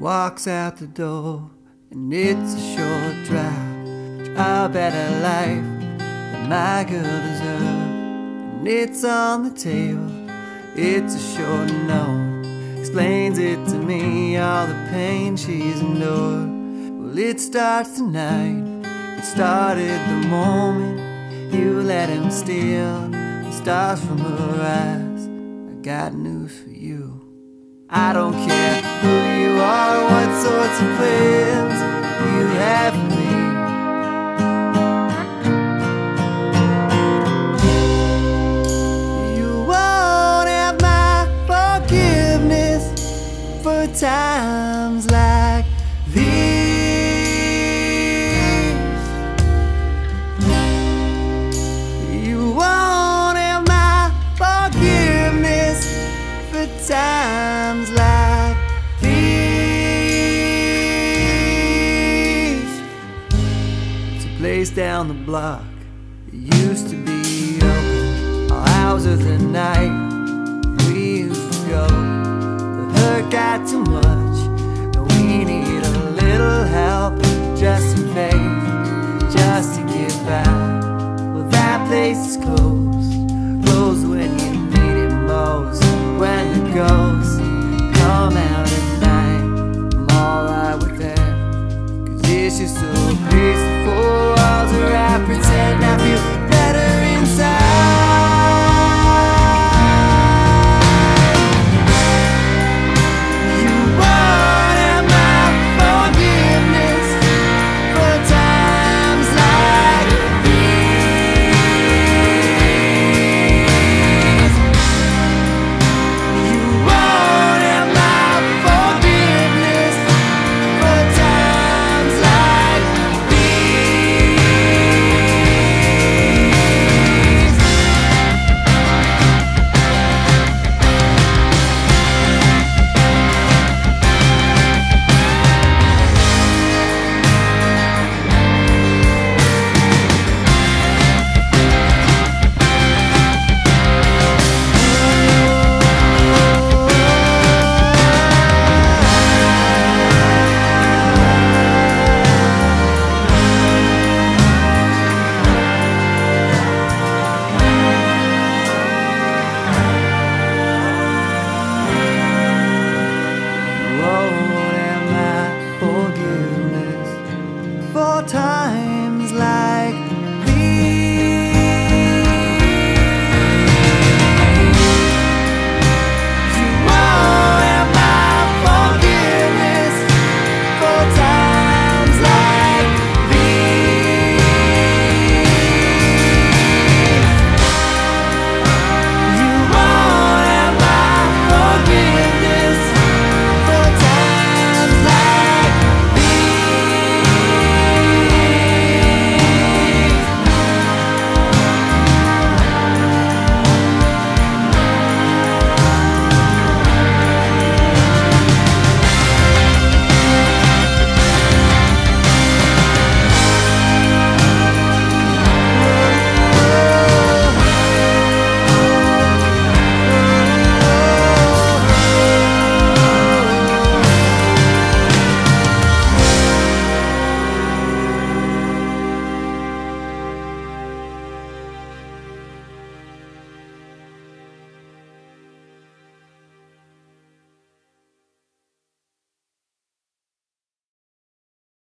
walks out the door, and it's a short drive to a better life that my girl deserves. And it's on the table, it's a short note, explains it to me all the pain she's endured. Well, it starts tonight, it started the moment you let him steal the stars from her eyes. I got news for you. I don't care who you are, what sorts of plans you have for me. You won't have my forgiveness for times like these. You won't have my forgiveness for times times like these. It's a place down the block. It used to be open. All hours of the night. We used to go.